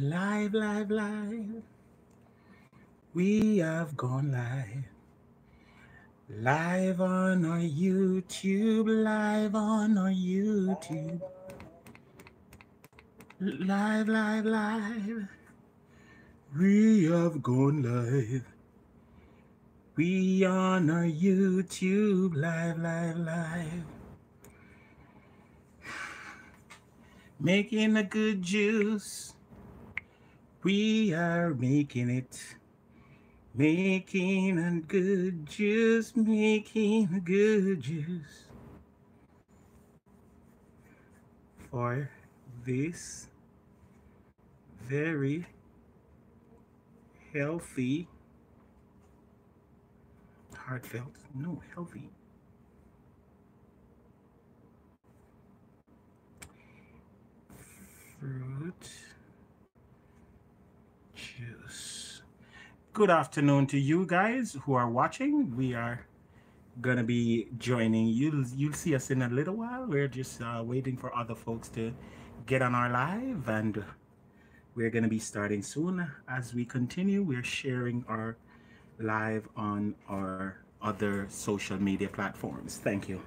Live, live, live. We have gone live. Live on our YouTube, live on our YouTube. Live, live, live. We have gone live. We on our YouTube, live, live, live. Making a good juice. We are making it. Making a good juice, making a good juice. For this very healthy, heartfelt, no, healthy. Fruit juice. Good afternoon to you guys who are watching. We are gonna be joining you. You'll see us in a little while. We're just uh, waiting for other folks to get on our live, and we're gonna be starting soon. As we continue, we're sharing our live on our other social media platforms. Thank you.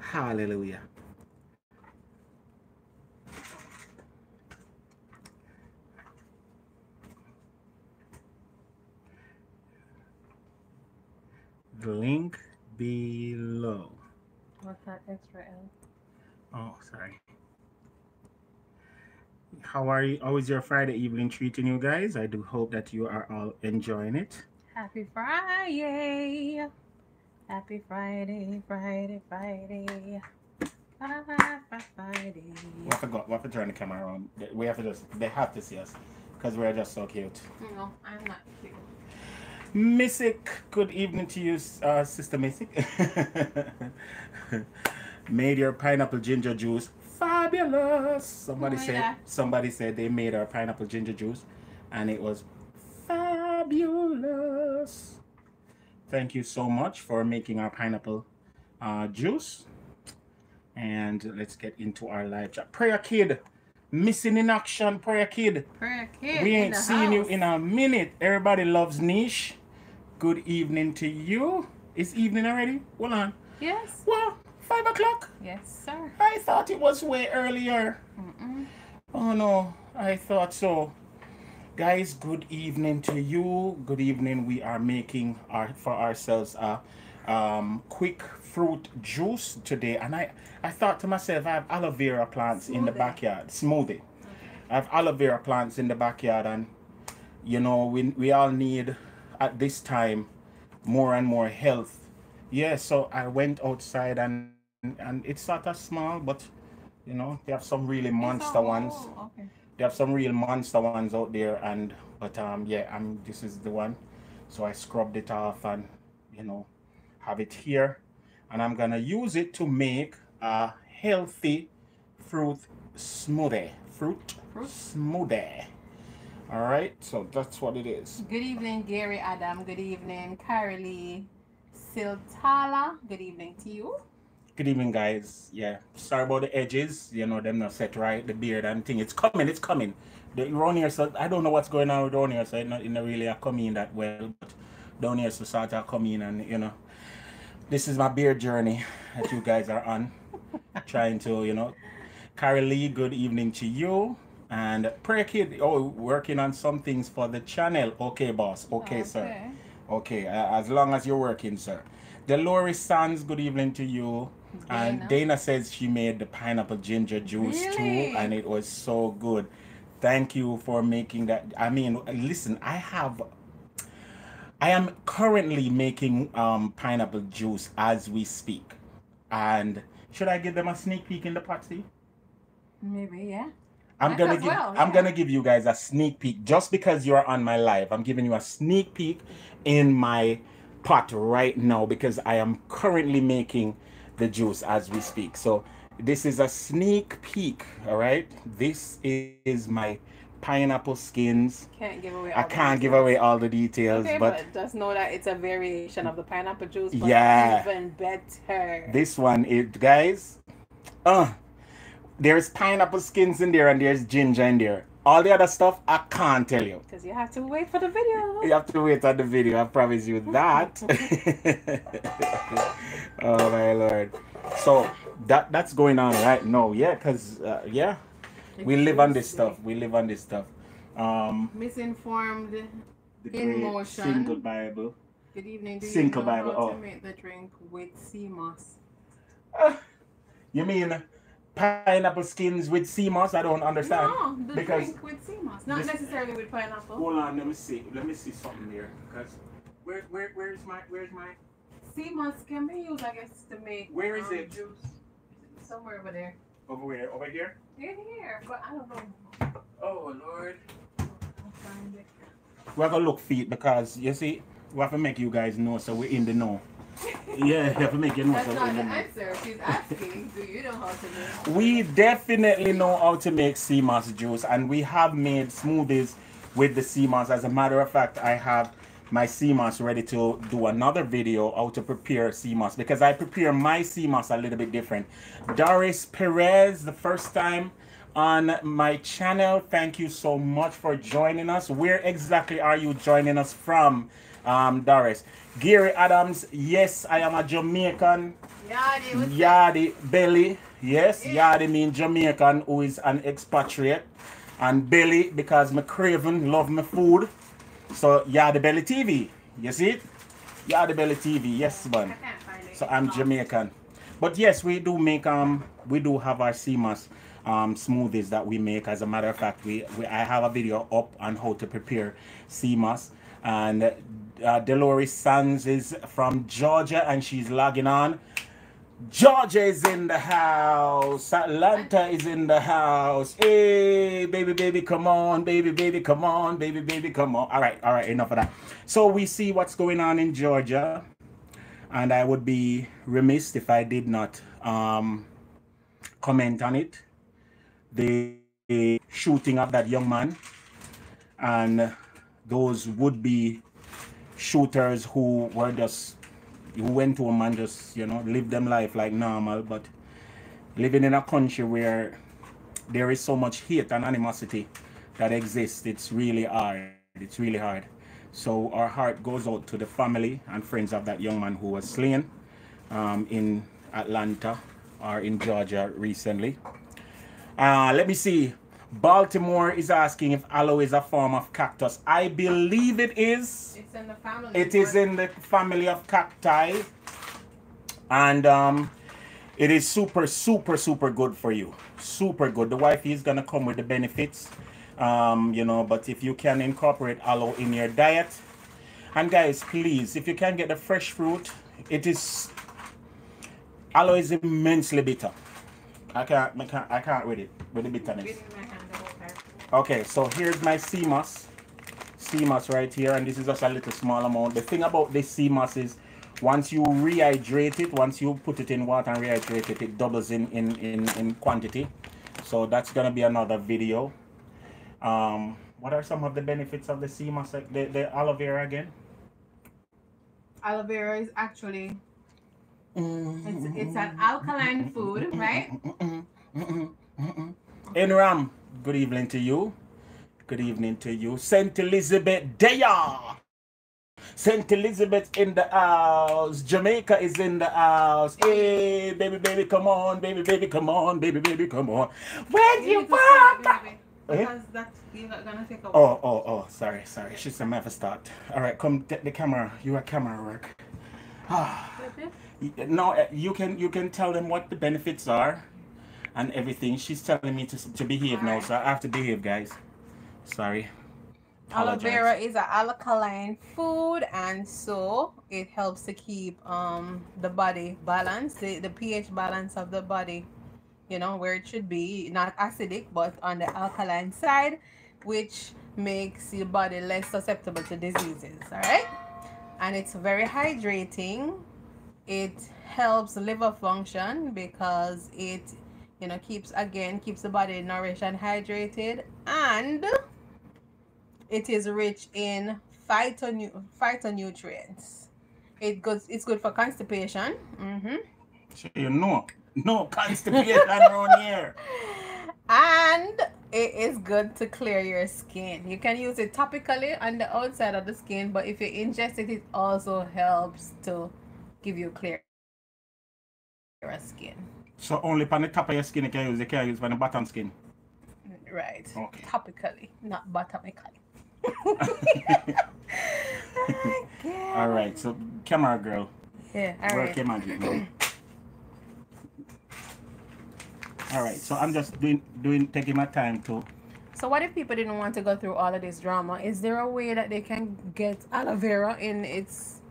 Hallelujah. The link below. What's that extra L? Oh, sorry. How are you? How is your Friday evening treating you guys? I do hope that you are all enjoying it. Happy Friday. Happy Friday, Friday, Friday. Friday. We have to go. We have to turn the camera around. We have to just. They have to see us because we're just so cute. No, I'm not cute. Missick, good evening to you, uh, Sister Missick. made your pineapple ginger juice fabulous. Somebody Oh, said somebody said they made our pineapple ginger juice and it was fabulous. Thank you so much for making our pineapple uh, juice. And let's get into our live chat. Prayer kid, missing in action, prayer kid. Prayer kid. We ain't seen you in a minute. Everybody loves Niche. Good evening to you. It's evening already? Hold on. Yes. Well, five o'clock. Yes, sir. I thought it was way earlier. Mm-mm. Oh no, I thought so. Guys, good evening to you. Good evening. We are making our for ourselves a um, quick fruit juice today, and I I thought to myself, I have aloe vera plants in the backyard. Smoothie. I have aloe vera plants in the backyard, and you know we we all need at this time more and more health. Yeah, so I went outside and and it's sort of small, but you know they have some really monster Oh, ones Okay. they have some real monster ones out there and but um yeah i'm this is the one so i scrubbed it off and you know have it here and i'm gonna use it to make a healthy fruit smoothie fruit Fruit? smoothie all right so that's what it is Good evening, Gary Adam. Good evening, Carolee Siltala. Good evening to you. good evening guys yeah sorry about the edges you know them not set right the beard and thing it's coming it's coming the around here so i don't know what's going on with down here so it's not, it not really a coming that well but down here so sort of coming and you know this is my beard journey that you guys are on trying to you know Carrie Lee good evening to you and prayer kid oh working on some things for the channel okay boss okay, sir Okay, uh, as long as you're working, sir. Dolores Sands, good evening to you. And Dana. Dana says she made the pineapple ginger juice Really? too, and it was so good. Thank you for making that. I mean, listen, I have, I am currently making um, pineapple juice as we speak. And should I give them a sneak peek in the pot, Steve? Maybe, yeah. I'm Might gonna give well, I'm gonna give you guys a sneak peek just because you're on my live. I'm giving you a sneak peek in my pot right now because I am currently making the juice as we speak. So this is a sneak peek, all right? This is my pineapple skins. Can't give away. I can't give away all the details, Okay, but but, just know that it's a variation of the pineapple juice. But Yeah. Even better. this one it guys uh there's pineapple skins in there and there's ginger in there All the other stuff, I can't tell you. Because you have to wait for the video. You have to wait on the video. I promise you that. oh my lord. So that that's going on right now. Yeah, cause uh, yeah, we live on this stuff. We live on this stuff. Um, Misinformed the In great motion. single Bible. Good evening. Do Cinco you know Bible, how oh. to make the drink with sea moss? You mean pineapple skins with sea moss? I don't understand. No, the because drink with sea moss. Not this- necessarily with pineapple. Hold on, let me see. Let me see something there. Cause where where where's my where's my Sea moss can be used, I guess, to make Where is um, it? juice. Somewhere over there. Over where over here? In here, but I don't know. Oh lord. I'll find it. We have to look feet because you see, we have to make you guys know so we're in the know. Yeah, we have to make you know That's so we're not in the the answer. She's asking, do you know how to make We definitely know how to make sea moss juice and we have made smoothies with the sea moss. As a matter of fact, I have my moss ready to do another video how to prepare moss because I prepare my moss a little bit different. Doris Perez, the first time on my channel. Thank you so much for joining us. Where exactly are you joining us from, um, Doris? Gary Adams, yes, I am a Jamaican. Yadi, Yardie Belly, yes, Yeah. Yardie mean Jamaican who is an expatriate, and Belly because my craven love my food. So Yardie Belly TV, you see it? Yardie Belly TV, yes, man. can't find it. So I'm. Jamaican, but yes, we do make um we do have our sea moss um smoothies that we make. As a matter of fact, we, we I have a video up on how to prepare sea moss and uh, Dolores Sands is from Georgia and she's logging on. Georgia is in the house. Atlanta is in the house. Hey, baby, baby, come on, baby, baby, come on, baby, baby, come on. All right, all right, enough of that. So we see what's going on in Georgia, and I would be remiss if I did not um, comment on it. The shooting of that young man, and those would-be shooters who were just who went home and just you know live them life like normal but living in a country where there is so much hate and animosity that exists it's really hard. It's really hard. So our heart goes out to the family and friends of that young man who was slain um, in atlanta or in georgia recently. Uh, let me see baltimore is asking if aloe is a form of cactus i believe it is It's in the family. it is in the family of cacti, and um, it is super, super, super good for you. Super good. The wife is gonna come with the benefits, um, you know. But if you can incorporate aloe in your diet, and guys, please, if you can get the fresh fruit, it is aloe is immensely bitter. I can't, I can't, I can't read it with the bitterness. Give me my hand, okay. So here's my sea moss. CMOS right here, and this is just a little small amount. The thing about this sea moss is once you rehydrate it, once you put it in water and rehydrate it, it doubles in, in, in, in quantity. So that's gonna be another video. Um, what are some of the benefits of the sea moss, like the, the aloe vera again? Aloe vera is actually it's, it's an alkaline food, right? In Enram, good evening to you. Good evening to you. St. Elizabeth Daya. St. Elizabeth in the house. Jamaica is in the house. Hey, baby, baby, come on. Baby, baby, come on. Baby, baby, come on. Where You you need to start, from? baby, Eh? Because that's you're not gonna take a Oh, oh, oh, sorry, sorry. She said, never start. All right, come take the camera. You are camera work. Ah. No, uh, you can you can tell them what the benefits are and everything. She's telling me to to behave now, so I have to behave, guys. Sorry. Aloe vera is an alkaline food, and so it helps to keep um the body balanced, the, the pH balance of the body, you know, where it should be, not acidic, but on the alkaline side, which makes your body less susceptible to diseases. All right, and it's very hydrating. It helps liver function because it, you know, keeps again keeps the body nourished and hydrated, and it is rich in phytonu- phytonutrients. It goes. It's good for constipation. hmm So you know, no constipation around here. And it is good to clear your skin. You can use it topically on the outside of the skin, but if you ingest it, it also helps to give you clear skin. So only on the top of your skin you can use, you can't use on the bottom skin. Right. Okay. Topically, not bottomically. all right, so camera girl, Yeah, all work right. magic now. All right, so I'm just doing doing taking my time to So what if people didn't want to go through all of this drama? Is there a way that they can get aloe vera in its,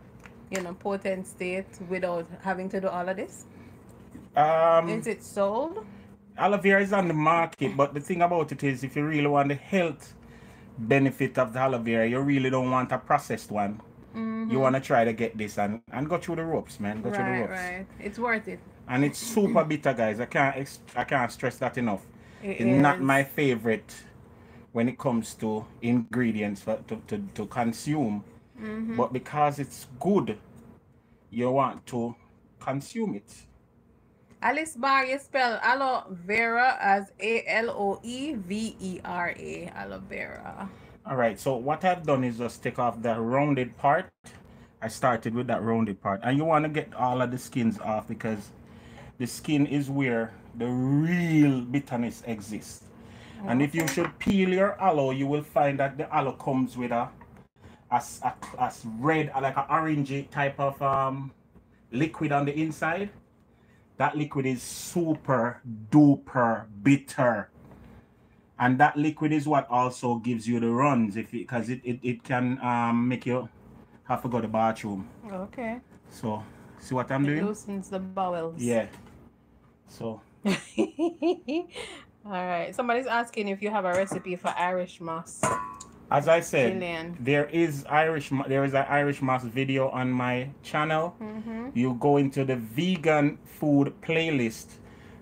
you know, potent state without having to do all of this? Um Is it sold? aloe vera is on the market, but the thing about it is if you really want the health benefit of the aloe vera, you really don't want a processed one. You want to try to get this and, and go through the ropes, man. Go through the Right, ropes. right. It's worth it. And it's super bitter, guys. I can't ex- I can't stress that enough. It It's not my favorite when it comes to ingredients for, to, to, to consume. Mm-hmm. But because it's good, you want to consume it. Alice Bar, you spell aloe vera as A L O E V E R A. Aloe vera. All right, so what I've done is just take off the rounded part. I started with that rounded part. And you want to get all of the skins off because the skin is where the real bitterness exists. And if you should peel your aloe, you will find that the aloe comes with a, a, s- a, a s- red, like an orangey type of um, liquid on the inside. That liquid is super duper bitter and that liquid is what also gives you the runs if because it, it, it can um make you have to go to the bathroom Okay. so see what i'm It doing loosens the bowels. yeah so All right. Somebody's asking if you have a recipe for Irish moss. As i said Gillian. there is irish there is an irish moss video on my channel Mm-hmm. you go into the vegan food playlist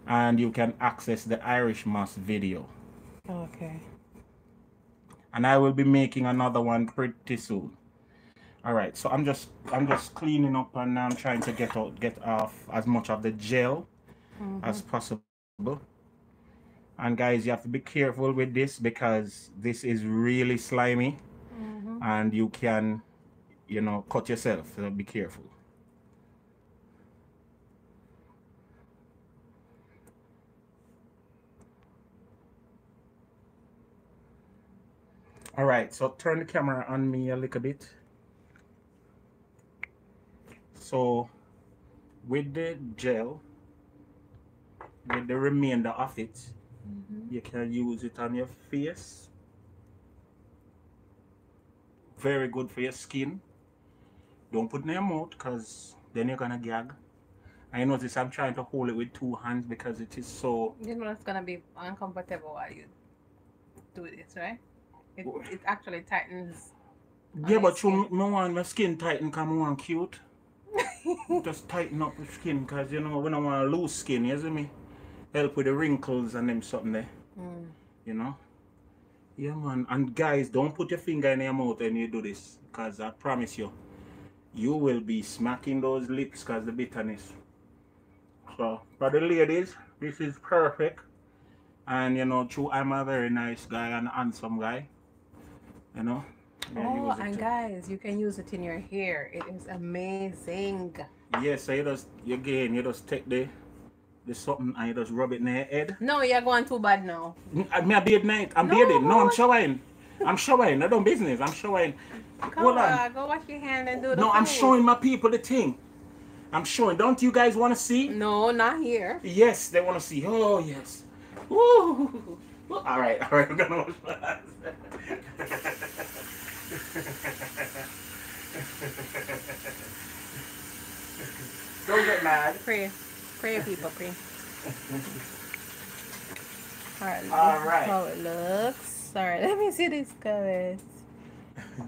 and you can access the irish moss video Okay. and I will be making another one pretty soon. All right, so I'm just I'm just cleaning up and now I'm trying to get out get off as much of the gel as possible. And guys, you have to be careful with this because this is really slimy Mm-hmm. and you can, you know, cut yourself. So be careful. All right, so turn the camera on me a little bit. So with the gel, with the remainder of it, Mm-hmm. you can use it on your face. Very good for your skin. Don't put it in your mouth because then you're gonna gag. I notice I'm trying to hold it with two hands because it is so You know it's gonna be uncomfortable while you do this, right? It, it actually tightens. Yeah, On but you me want my skin tighten because I want cute. Just tighten up the skin because you know we don't want to lose skin, you see me? Help with the wrinkles and them something there, Mm. you know? Yeah man. And guys, don't put your finger in your mouth when you do this. Because I promise you, you will be smacking those lips because the bitterness. So for the ladies, this is perfect. And you know, true I'm a very nice guy and handsome guy. You know? Oh, and to- guys, you can use it in your hair. It is amazing. Yeah, so you just again you just take the the something and you just rub it in your head. No, you're going too bad now. I me a bathe night. I'm No, bathing. No, I'm boy. showering. I'm showering. I don't business. I'm showering. Come Hold on, on. go wash your hand and do the No, I'm showing my people the thing. I'm showing. Don't you guys want to see? No, not here. Yes, they want to see. Oh yes. Woo. All right, all right. I'm gonna wash my hands. Don't get mad. Pray. Pray, people, pray. Alright, All this right. is how it looks. Alright, let me see this, guys.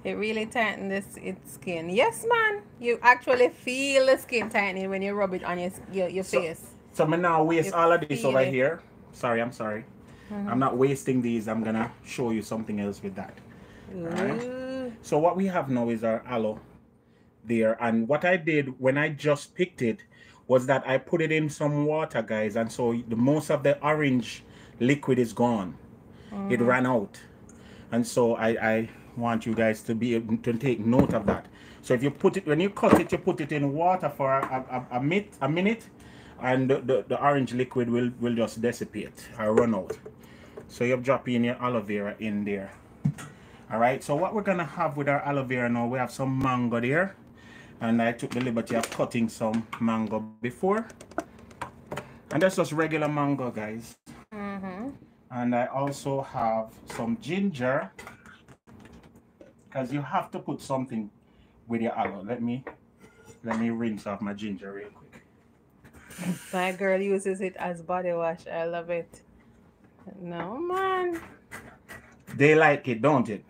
It really tightened this its skin. Yes, man. You actually feel the skin tightening when you rub it on your your, your So- face. So I'm now waste You all of this over it. here. Sorry, I'm sorry. Mm-hmm. I'm not wasting these. I'm gonna show you something else with that. Alright. Ooh. So what we have now is our aloe there. And what I did when I just picked it was that I put it in some water, guys. And so the most of the orange liquid is gone. It mm. ran out, and so I I want you guys to be able to take note of that. So if you put it when you cut it, you put it in water for a, a, a minute, a minute, and the, the, the orange liquid will will just dissipate or run out. So you're dropping your aloe vera in there. All right. So what we're gonna have with our aloe vera now, we have some mango there, and I took the liberty of cutting some mango before, and that's just regular mango, guys. Mm-hmm. And I also have some ginger, because you have to put something with your aloe. Let me let me rinse off my ginger real quick. My girl uses it as body wash. I love it. No man. They like it, don't it?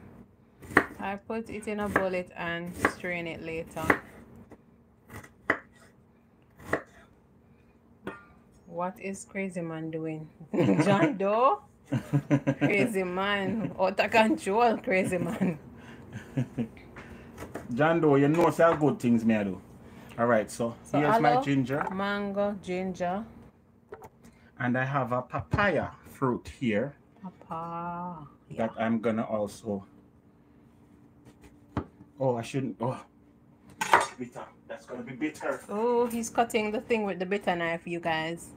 I put it in a bullet and strain it later. What is crazy man doing? John Doe? Crazy man. Out of control, crazy man. John Doe, you know some good things me I do. All right, so, So here's my ginger, Mango, ginger, and I have a papaya fruit here papa. that I'm gonna also. Oh, I shouldn't. Oh, bitter. That's gonna be bitter. Oh, he's cutting the thing with the bitter knife, you guys.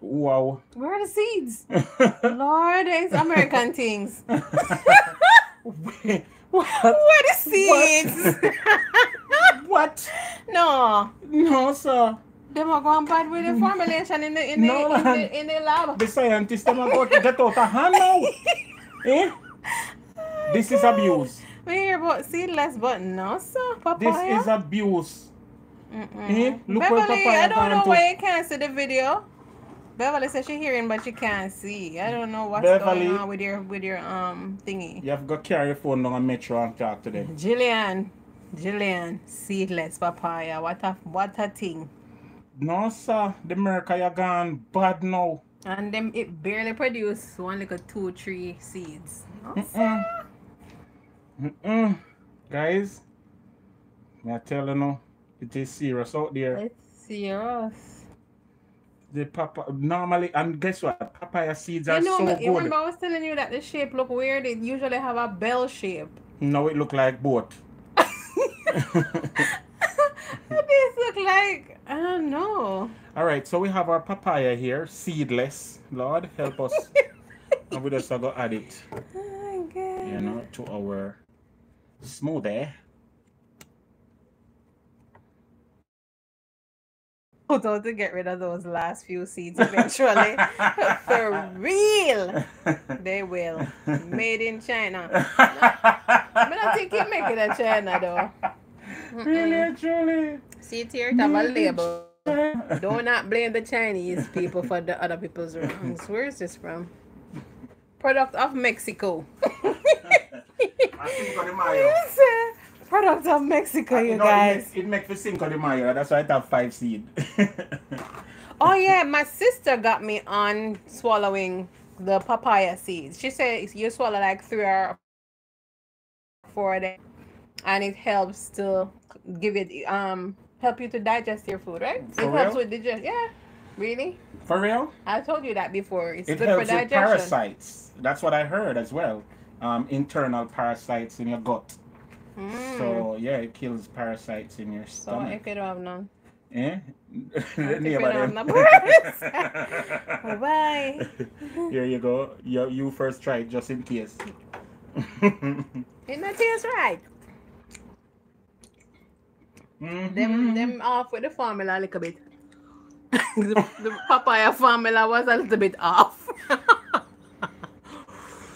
Wow. Where are the seeds? Lord, it's American things. what? Where the seeds? What? no. No, sir. They are going bad with the formulation in the in the, No, in, man. the, in the lab. The scientists them are going to get out of hand now. eh? This is abuse. We hear about seedless, but no, sir. This is abuse. Mm-mm. Eh? Look Beverly, I don't know to. why you can't see the video. Beverly says she's hearing, but she can't see. I don't know what's Beverly. going on with your with your um thingy. You have to carry your phone down a metro and talk to them. Jillian, Jillian, seedless papaya. What a what a thing. No, sir. The America you gone bad now. And them it barely produce one like a two, three seeds. No, sir. Mm-mm. Mm-mm. Guys, I tell you now, it is serious out there. It's serious. The papa normally and guess what? Papaya seeds are You know, so you good. remember I was telling you that the shape look weird. It usually have a bell shape. Now it look like boat. this look like I don't know. All right, so we have our papaya here, seedless. Lord, help us. and we just gonna add it, Oh you know, to our smoothie. Told to get rid of those last few seeds eventually. For real. They will. Made in China. I don't think you make it in China though. really, truly. See it here, have a label. Do not blame the Chinese people for the other people's wrongs. Where is this from? Product of Mexico. I think got the mayo. Yes, uh, Product of Mexico, you No, guys. It make, it make the Cinco de Mayo. That's why it have five seed. Oh yeah, my sister got me on swallowing the papaya seeds. She said you swallow like three or four a day, and it helps to give it um help you to digest your food, right? For it helps with digest. Yeah, really. For real? I told you that before. It's It good for helps with parasites. That's what I heard as well. Um, internal parasites in your gut. Mm. So yeah, it kills parasites in your So stomach. if you don't have none, Eh? if Neighbor you them. bye bye. Here you go. You, you first try it just in case. It not taste right. Mhm. Them them off with the formula a little bit. the, the papaya formula was a little bit off.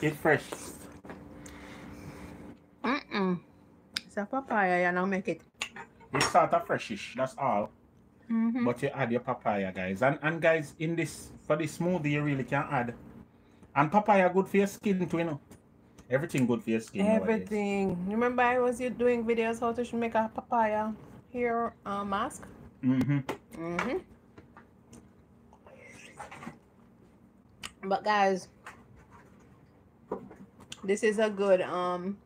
It's fresh. Mm-mm. It's a papaya, you know, make it. It's sort of freshish. That's all. Mm-hmm. But you add your papaya, guys. And and guys, in this for this smoothie, you really can add. And papaya good for your skin too, you know. Everything good for your skin. nowadays. Everything. Remember, I was you doing videos how to make a papaya hair uh, mask. Mm-hmm. Mm-hmm. But guys, this is a good um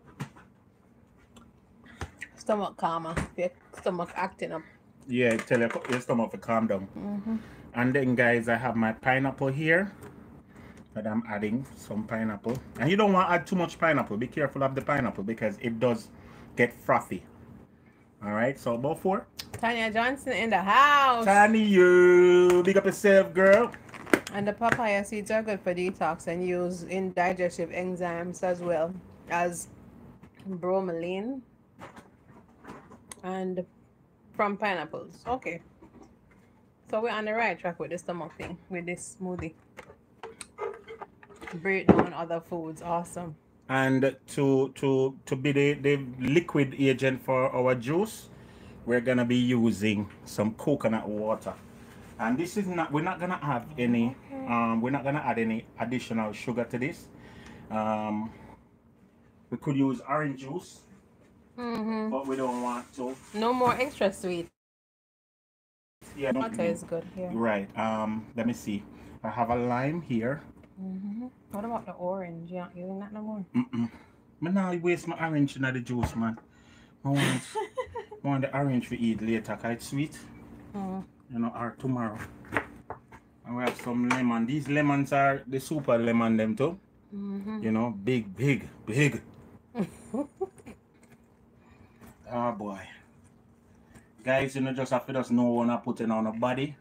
stomach calmer. Your stomach acting up. Yeah, tell your, your stomach to calm down. Mm-hmm. And then, guys, I have my pineapple here. But I'm adding some pineapple. And you don't want to add too much pineapple. Be careful of the pineapple because it does get frothy. All right, so about four. Tanya Johnson in the house. Tanya, you big up yourself, girl. And the papaya seeds are good for detox and use in digestive enzymes as well as bromelain and from pineapples. Okay. So we're on the right track with the stomach thing, with this smoothie. Break down other foods. Awesome. And to to to be the, the liquid agent for our juice, we're gonna be using some coconut water. And this is not we're not gonna have any um we're not gonna add any additional sugar to this. Um we could use orange juice, Mm-hmm. but we don't want to. No more extra sweet. Yeah, no- Water is good here. right. Um let me see. I have a lime here. Mm-hmm. What about the orange? You're not using that no more. Mm-mm. Man, now I waste my orange in the juice, man. I want, I want the orange we eat later, cause it's sweet. Mm. You know, or tomorrow. And we have some lemon. These lemons are the super lemon them too. Mm-hmm. You know, big, big, big. oh boy. Guys, you know, just have to just know what I'm putting on a body.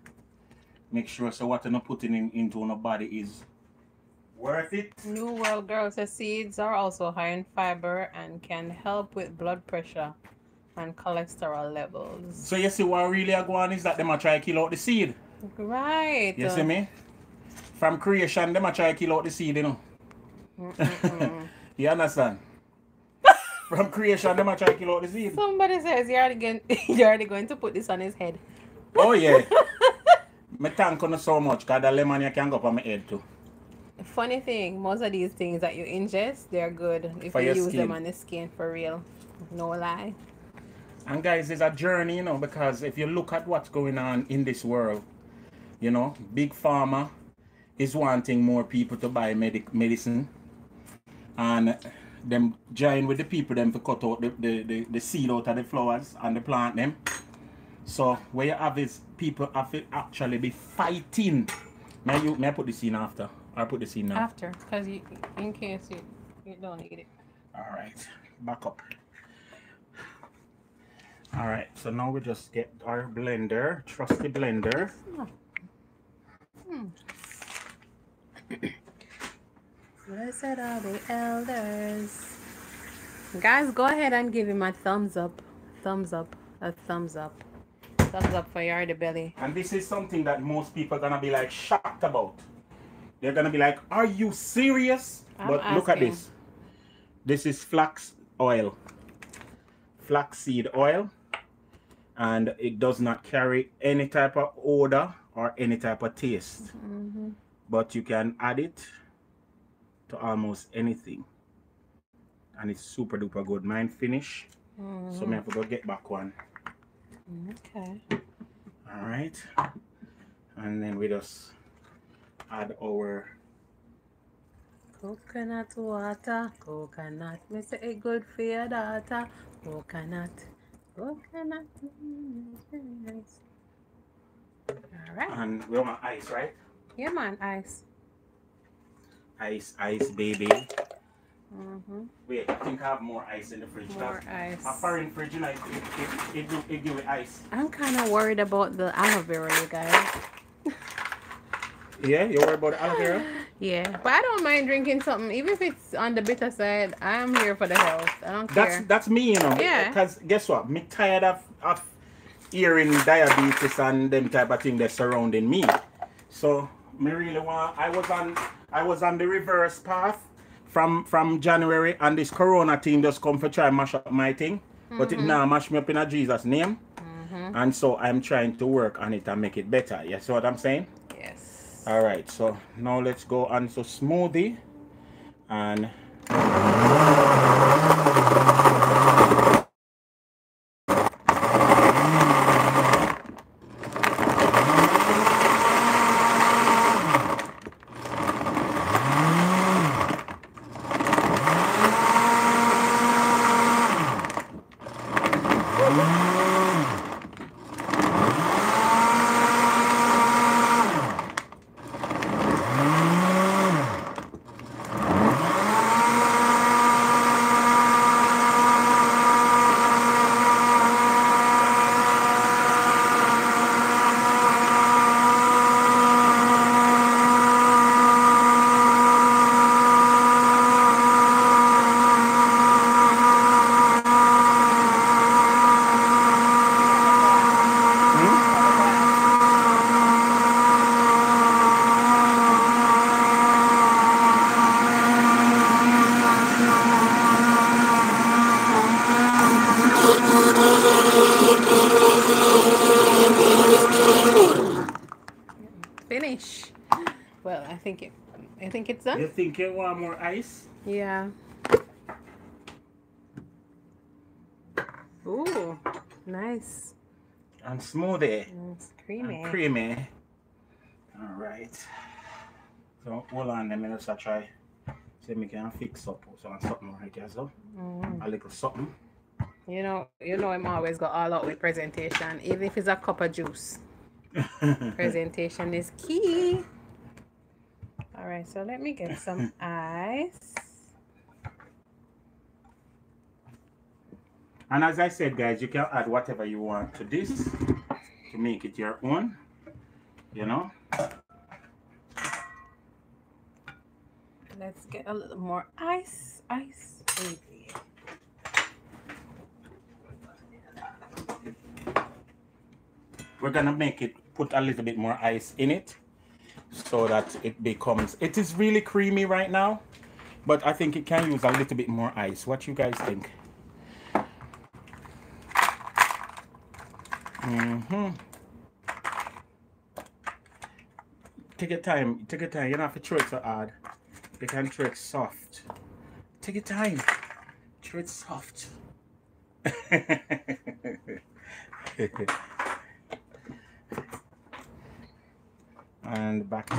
Make sure so what you're not putting in, into on a body is worth it. New World Girl says seeds are also high in fiber and can help with blood pressure and cholesterol levels. So you see what really are going is that they a try to kill out the seed. Right. You see me? From creation, they a try to kill out the seed, you know. Mm-mm-mm. You understand? From creation, them a try to kill out the seed. Somebody says you're already, going, you're already going to put this on his head. Oh yeah. me thank you so much, cause the lemon you can go up on my head too. Funny thing, most of these things that you ingest, they're good if For you use them on the skin for real. No lie. And guys, it's a journey, you know, because if you look at what's going on in this world, you know, big pharma is wanting more people to buy medic medicine, and them join with the people them to cut out the, the, the, the seed out of the flowers and the plant them. So what you have is people have to actually be fighting. May you may I put the scene after? I put the scene now. After, because you, in case you, you don't need it. All right, back up. All right, so now we just get our blender, trusty blender. Hmm. Hmm. Blessed are the elders. Guys, go ahead and give him a thumbs up. Thumbs up. A thumbs up. Thumbs up for Yardie Belly. And this is something that most people are gonna be like shocked about. They're gonna be like, "Are you serious?" I'm but look at this. This is flax oil, flaxseed oil, and it does not carry any type of odor or any type of taste. Mm-hmm. but you can add it to almost anything and it's super duper good mine finish so me have to go get back one Okay. all right and then we just add our Coconut water, coconut. Me say it good for your daughter. Coconut, coconut. mm, very nice. All right. and we want ice right Yeah, man. Ice. Ice ice baby Mm-hmm. wait i think i have more ice in the fridge More 'cause ice. a foreign fridge you know it, it, it, it, do, it give it ice I'm kind of worried about the aloe vera, you guys. yeah you're worried about the aloe vera Yeah, but I don't mind drinking something, even if it's on the bitter side. I'm here for the health. I don't That's care. that's me, you know. Yeah. Because guess what? Me tired of of hearing diabetes and them type of thing that's surrounding me. So me really want. I was on I was on the reverse path from from January, and this Corona thing just come for try mash up my thing, but it now mash me up in a Jesus name. Mm-hmm. And so I'm trying to work on it and make it better. You see what I'm saying? Yes. All right. So now let's go on to smoothie, and I done. You think you want more ice? Yeah. Ooh, nice. And smoothie. It's creamy. And creamy. All right. So hold on a minute. I try. See me can fix up so something right here. So Mm. a little something. You know, you know, I'm always got all out with presentation, even if it's a cup of juice. Presentation is key. All right, so let me get some ice. And as I said, guys, you can add whatever you want to this to make it your own. You know? Let's get a little more ice. Ice, baby. We're gonna make it put a little bit more ice in it so that it becomes it is really creamy right now, but I think it can use a little bit more ice. What you guys think? Mm-hmm. Take your time. Take your time. You don't have to throw it so hard. You can throw it soft. Take your time. Throw it soft. and back.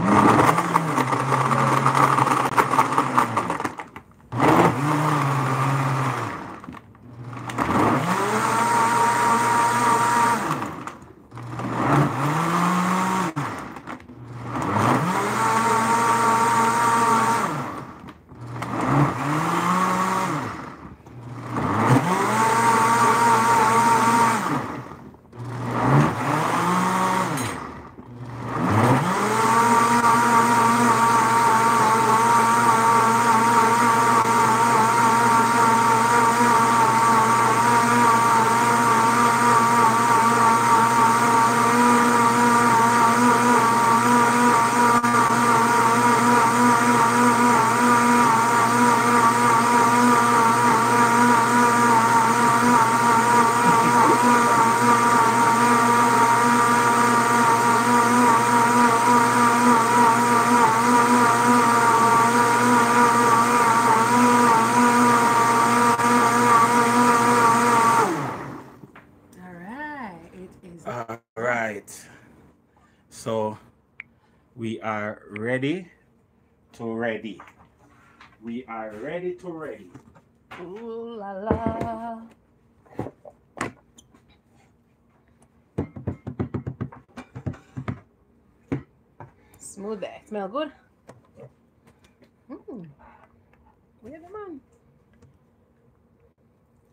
All right, it is. All right. So we are ready to ready. We are ready to ready. Ooh la la. Smooth that. Smell good. Mm. Where the man?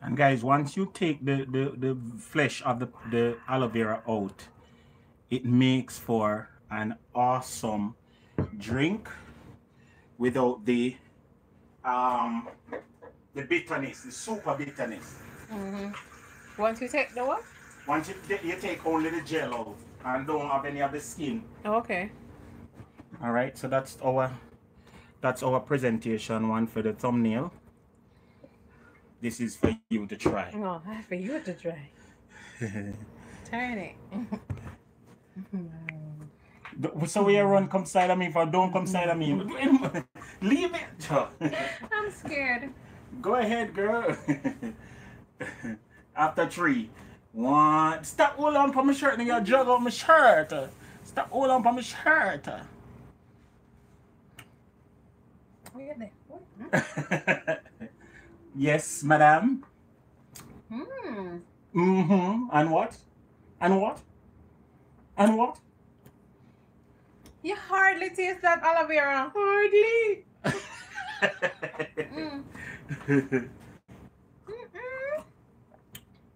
And guys, once you take the, the, the flesh of the, the aloe vera out, it makes for an awesome drink without the um the bitterness, the super bitterness. Mm-hmm. Once you take the what? Once you, you take only the gel out and don't have any of the skin. Oh, okay. All right, so that's our that's our presentation one for the thumbnail. This is for you to try. Oh, for you to try. Turn it. so we run come side of me if I don't come side of me. Leave it. I'm scared. Go ahead, girl. After three. One. Stop hold on for my shirt and you jug on my shirt. Stop hold on for my shirt. Where they? Yes, madam. Hmm. Mm-hmm. And what? And what? And what? You hardly taste that aloe vera. Hardly. Mm.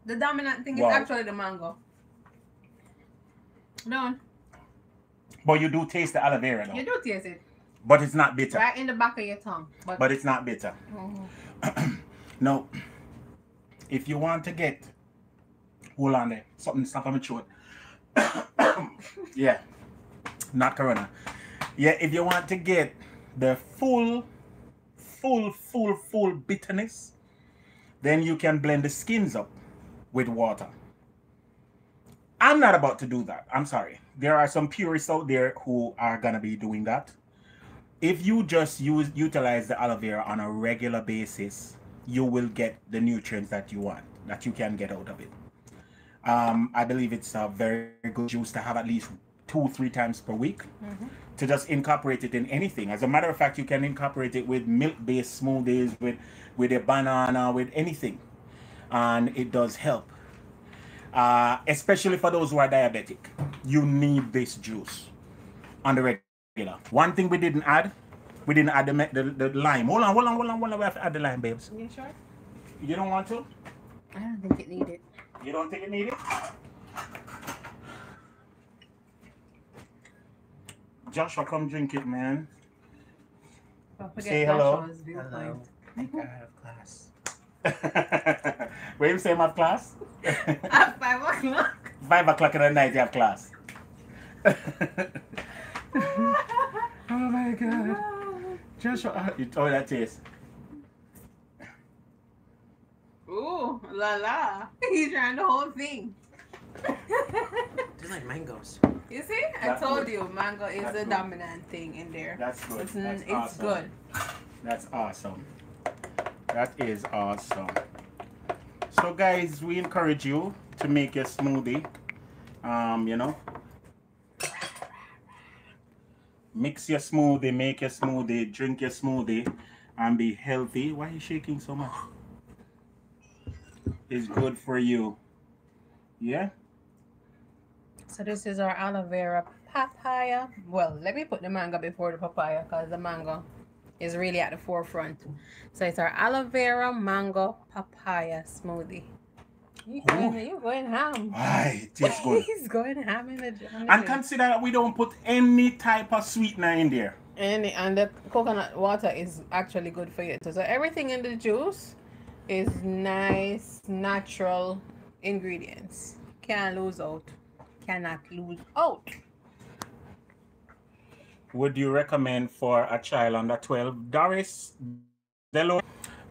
The dominant thing Wow. is actually the mango. No, but you do taste the aloe vera, you though. do taste it But it's not bitter. right in the back of your tongue. But, But it's not bitter. Mhm. Now, if you want to get, hold on there, something stuck on my throat. yeah, not corona. Yeah, if you want to get the full, full, full, full bitterness, then you can blend the skins up with water. I'm not about to do that. I'm sorry. There are some purists out there who are gonna be doing that. If you just use utilize the aloe vera on a regular basis, you will get the nutrients that you want, that you can get out of it. Um, I believe it's a very good juice to have at least two, three times per week Mhm. to just incorporate it in anything. As a matter of fact, you can incorporate it with milk-based smoothies, with with a banana, with anything, and it does help. Uh, especially for those who are diabetic, you need this juice on the regular. One thing we didn't add, we didn't add the, the, the lime. Hold on, hold on, hold on, hold on. We have to add the lime, babes. You sure? You don't want to? I don't think it needed. You don't think it needed? Joshua, come drink it, man. Say hello. Hello. I think I have class. Where you say you have class? At five o'clock. Five o'clock in the night you have class. oh my god. Joshua, uh, you told that taste. Ooh, la la. He's trying the whole thing. Do like mangoes. you see? I told good. you, mango is That's the good. dominant thing in there. That's good. It's, That's it's awesome. good. That's awesome. That is awesome. So guys, we encourage you to make your smoothie. Um, you know. Mix your smoothie, make your smoothie, drink your smoothie, and be healthy. Why are you shaking so much? It's good for you. Yeah? So this is our aloe vera papaya. Well, let me put the mango before the papaya because the mango is really at the forefront. So it's our aloe vera mango papaya smoothie. You going, you going ham. Aye, tastes good. He's going ham in the joint. and consider that we don't put any type of sweetener in there. and, and the coconut water is actually good for you too. So everything in the juice is nice, natural ingredients. Can't lose out. Cannot lose out. would you recommend for a child under 12 doris Delo?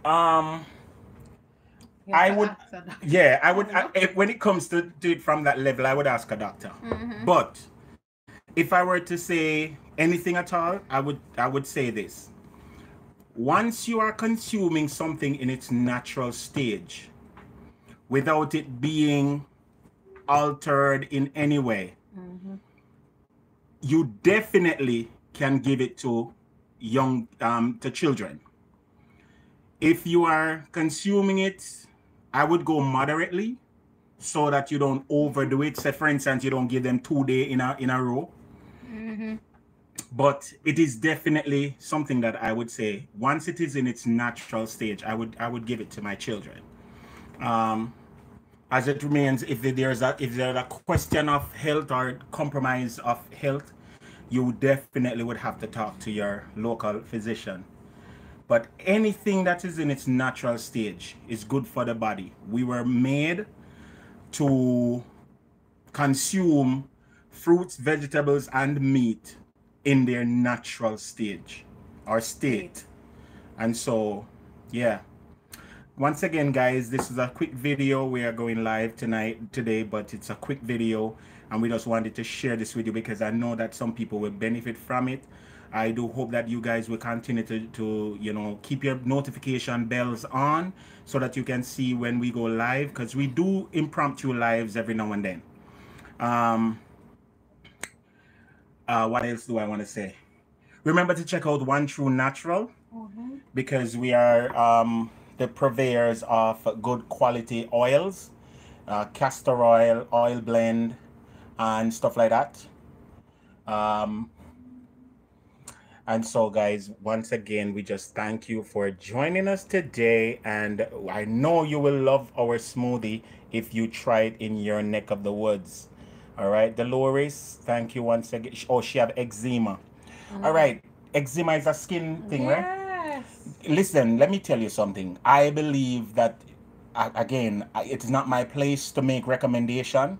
um I would- yeah i would I, if- when it comes to, to it from that level i would ask a doctor Mhm. but if i were to say anything at all i would i would say this once you are consuming something in its natural stage without it being altered in any way. Mhm. you definitely can give it to young um to children. If you are consuming it i would go moderately so that you don't overdo it. Say for instance you don't give them two day in a in a row. Mhm. but it is definitely something that i would say once it is in its natural stage i would i would give it to my children. Um as it remains if there's a if there's a question of health or compromise of health you definitely would have to talk to your local physician. But anything that is in its natural stage is good for the body. We were made to consume fruits vegetables and meat in their natural stage or state. And so yeah once again guys this is a quick video. We are going live tonight today but it's a quick video and we just wanted to share this with you because i know that some people will benefit from it. I do hope that you guys will continue to, to you know keep your notification bells on so that you can see when we go live because we do impromptu lives every now and then. Um uh what else do i want to say? Remember to check out one true natural Mhm. because we are um, the purveyors of good quality oils, uh, castor oil, oil blend, and stuff like that. Um, and so, guys, once again, we just thank you for joining us today. And I know you will love our smoothie if you try it in your neck of the woods. All right, Dolores, thank you once again. Oh, she have eczema. All right, eczema is a skin thing, right? Listen let me tell you something i believe that again it's not my place to make recommendation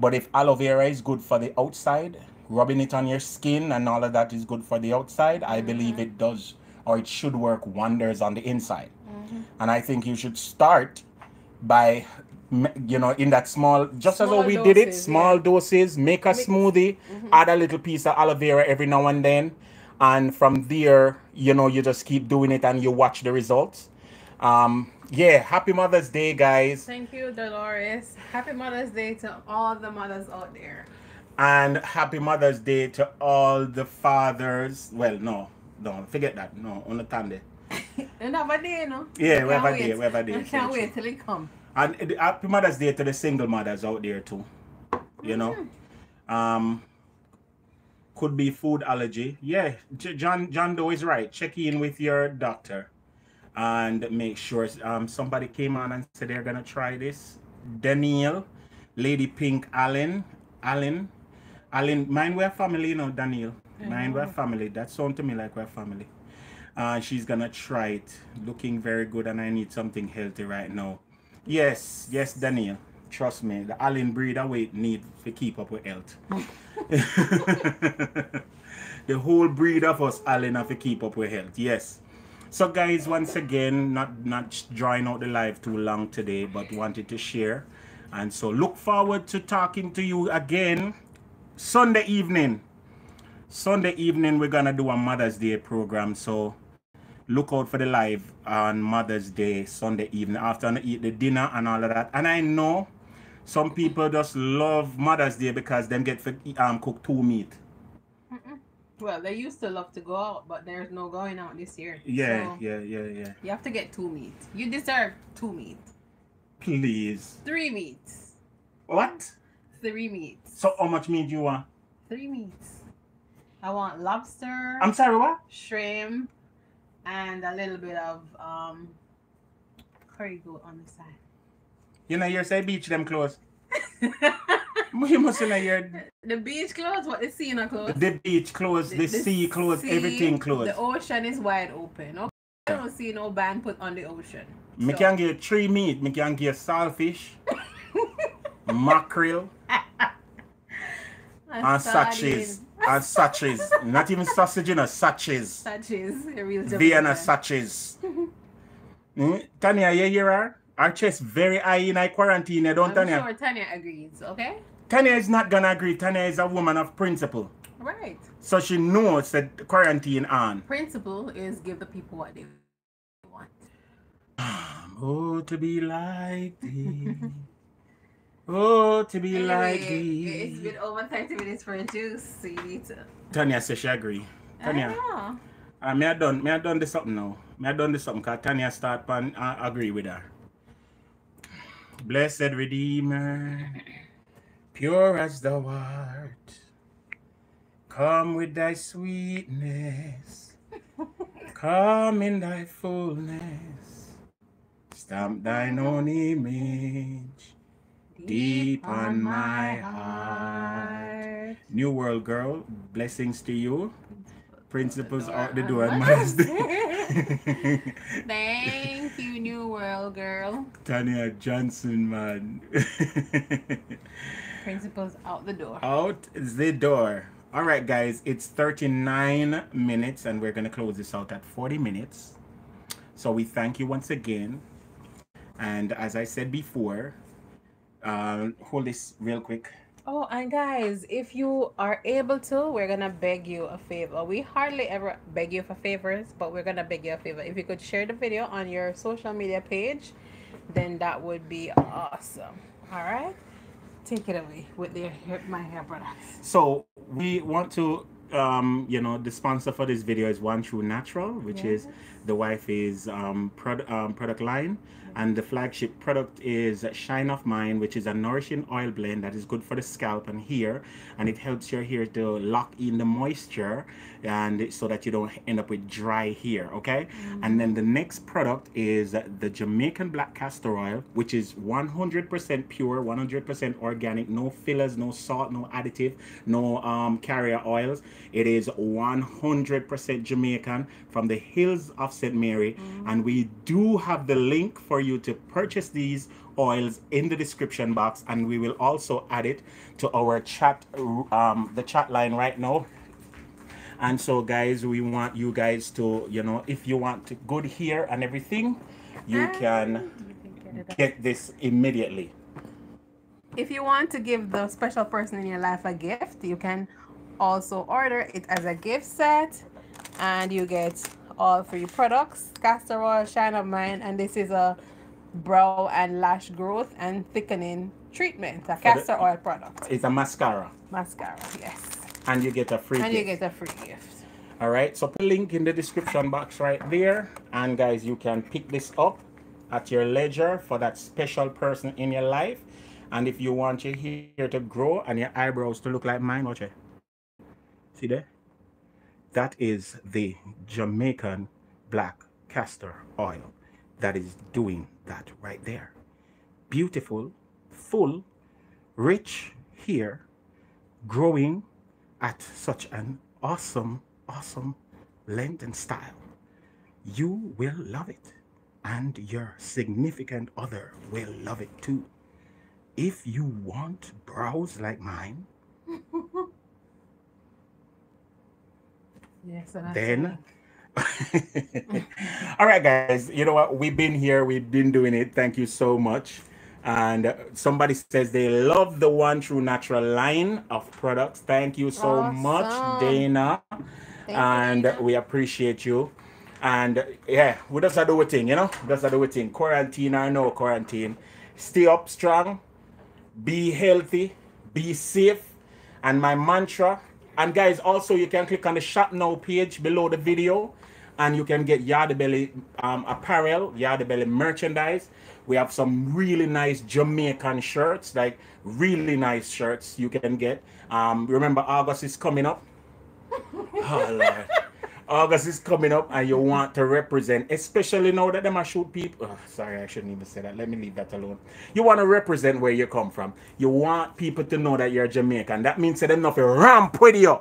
but if aloe vera is good for the outside rubbing it on your skin and all of that is good for the outside i believe it does or it should work wonders on the inside Mhm. and i think you should start by you know, in that small, just as how Small we did it, small yeah. doses, make a Mix. smoothie, add a little piece of aloe vera every now and then. And from there, you know, you just keep doing it and you watch the results. Um, yeah, happy Mother's Day, guys. Thank you, Dolores. Happy Mother's Day to all the mothers out there. And happy Mother's Day to all the fathers. Well, no, don't forget that. No, on the Sunday. And have a day, no? Yeah, I we have can't a day, wait. we have a day, I can't wait till it come. And happy Mother's Day to the single mothers out there too. You know, um, could be food allergy. Yeah, John John Doe is right. Check in with your doctor and make sure. Um, somebody came on and said they're gonna try this. Daniel, Lady Pink, Allen, Allen, Allen. Mine we're family, you know, Daniel. Mine we're family. That sound to me like we're family. Uh, she's gonna try it. Looking very good, and I need something healthy right now. Yes, yes, Daniel. Trust me, the Allen breed I wait need to keep up with health. the whole breed of us Allen have to keep up with health. Yes. So guys, once again, not not drawing out the live too long today, but wanted to share. And so look forward to talking to you again Sunday evening. Sunday evening we're gonna do a Mother's Day program. So look out for the live on Mother's Day Sunday evening after the dinner and all of that. And I know some people just love Mother's Day because them get um cook two meat. Well, they used to love to go out, but there's no going out this year. Yeah, So yeah, yeah, yeah. You have to get two meat. You deserve two meat. Please. Three meats. What? Three meats. So how much meat do you want? Three meats. I want lobster, I'm sorry, what? shrimp, and a little bit of um curry goat on the side. You know you're say beach them clothes. You must know your the beach clothes, what the sea no clothes? the beach clothes, the, sea clothes, sea, everything clothes. The ocean is wide open. Okay. I don't see no ban put on the ocean. Me So- can get three meat. Me can get saltfish, mackerel, and sachets. And sachets. Not even sausage, you know, sachets. Sachets. Vienna sachets. Mm, Tanya, you hear her? Her chest very high in her quarantine, you don't I'm Tanya? sure Tanya agrees, okay? Tanya is not gonna agree. Tanya is a woman of principle. Right. So she knows that quarantine on. Principle is give the people what they want. Oh, to be like thee. Oh, to be like Anyway, it's thee. been over 30 minutes for a juice, so you need to. Tanya says she agree. Tanya, Ah, uh, me I done, may I done this something now. May I done this something because Tanya start pan uh, agree with her. Blessed Redeemer, pure as thou art, come with thy sweetness, come in thy fullness, stamp thine own image deep on my heart. New World Girl, blessings to you. Principles out the door on Mother's Day. Thank you, New World Girl. Tanya Johnson, man. Principles out the door. out the door. All right, guys, it's 39 minutes, and we're going to close this out at 40 minutes. So we thank you once again. And as I said before, um, hold this real quick. Oh, and guys, if you are able to, we're gonna beg you a favor. We hardly ever beg you for favors, but we're gonna beg you a favor. If you could share the video on your social media page, then that would be awesome. All right, take it away with their hair, my hair products. So we want to, um, you know, the sponsor for this video is One True Natural, which is the wife is um, prod- um, product line, and the flagship product is Shine of Mine, which is a nourishing oil blend that is good for the scalp and hair, and it helps your hair to lock in the moisture, and so that you don't end up with dry hair. Okay, and then the next product is the Jamaican Black Castor Oil, which is 100% pure, 100% organic, no fillers, no salt, no additive, no um, carrier oils. It is 100% Jamaican from the hills of St. Mary, and we do have the link for you to purchase these oils in the description box, and we will also add it to our chat, um, the chat line right now. And so, guys, we want you guys to, you know, if you want to good hair and everything, you can get this immediately. If you want to give the special person in your life a gift, you can also order it as a gift set and you get all three products castor oil shine of mine and this is a brow and lash growth and thickening treatment a castor oil product It's a mascara. mascara yes And you get a free and you get a free gift All right, so put a link in the description box right there. And guys, you can pick this up at your leisure for that special person in your life. And if you want your hair to grow and your eyebrows to look like mine, watch it. See there? That is the Jamaican black castor oil that is doing that right there. Beautiful, full, rich here, growing at such an awesome, awesome length and style. You will love it, and your significant other will love it too. If you want brows like mine, yes Then- all right, guys. You know what? We've been here. We've been doing it. Thank you so much. And somebody says they love the One True Natural line of products. Thank you so much, Dana. Thank you, and Dana. we appreciate you. And yeah, we just do a thing, you know. Just do a thing. Quarantine or no quarantine. Stay up strong. Be healthy. Be safe. And my mantra. And guys, also you can click on the shop now page below the video, and you can get Yardie Belly um, apparel, Yardie Belly merchandise. We have some really nice Jamaican shirts, like really nice shirts you can get. Um, remember August is coming up. Oh Lord. August is coming up and you want to represent, especially now that them are shoot people. oh, sorry, I shouldn't even say that. Let me leave that alone. You want to represent where you come from. You want people to know that you're Jamaican. That means that them nothing ramp with you.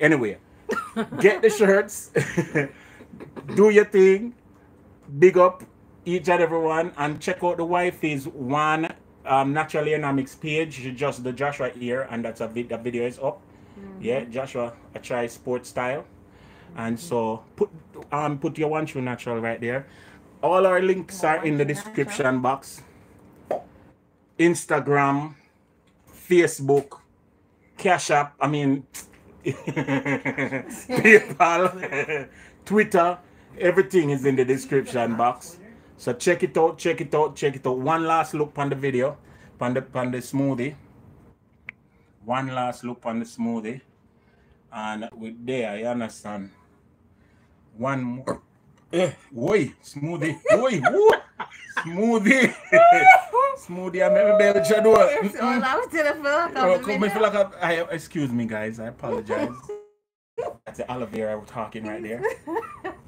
Anyway, get the shirts, do your thing, big up each and every one, and check out the wifey's one um, Natural Economics page. Just the Joshua here, and that's a vid- the video is up. Yeah, Joshua, I try sport style. And so put um put your one true natural right there. All our links are in the description box. Instagram, Facebook, Cash App, I mean PayPal, Twitter, everything is in the description box. So check it out, check it out, check it out. One last look on the video, on the on the smoothie. One last look on the smoothie. And with there, you understand. One more. Eh, oi, smoothie. Oi. Smoothie. smoothie, I'm a Belgian. Oh, Mm-mm. I'm still a feel like Oh, I feel like I, I, excuse me, guys. I apologize. That's the aloe vera we're talking right there.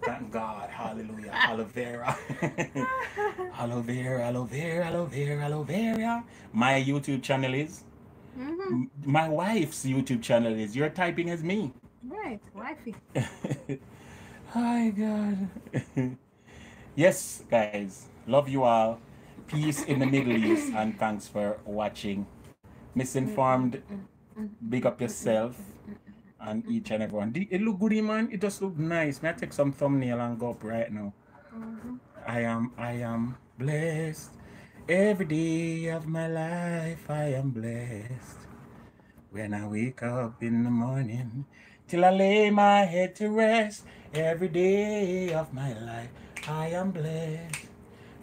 Thank God. Hallelujah. Aloe vera. aloe vera, aloe vera, aloe vera, aloe vera. My YouTube channel is. Mhm. My wife's YouTube channel is. You're typing as me. Right, wifey. Hi, God. yes, guys. Love you all. Peace in the Middle East. And thanks for watching. Misinformed. Big up yourself. And each and everyone. It look good, man. It just look nice. May I take some thumbnail and go up right now? Mhm. I am, I am blessed. Every day of my life, I am blessed. When I wake up in the morning, till I lay my head to rest, every day of my life, I am blessed.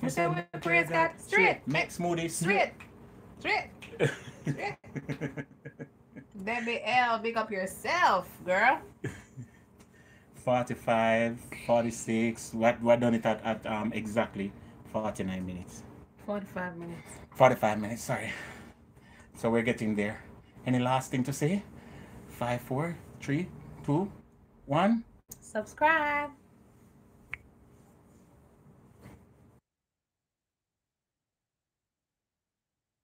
Say we praise God straight. Make smoothie Straight. Straight. Straight. Debbie L, big up yourself, girl. 45, 46. What what done it at, at um exactly 49 minutes. 45 minutes. 45 minutes, sorry. So we're getting there. Any last thing to say? Five, four, three, two, one. Subscribe.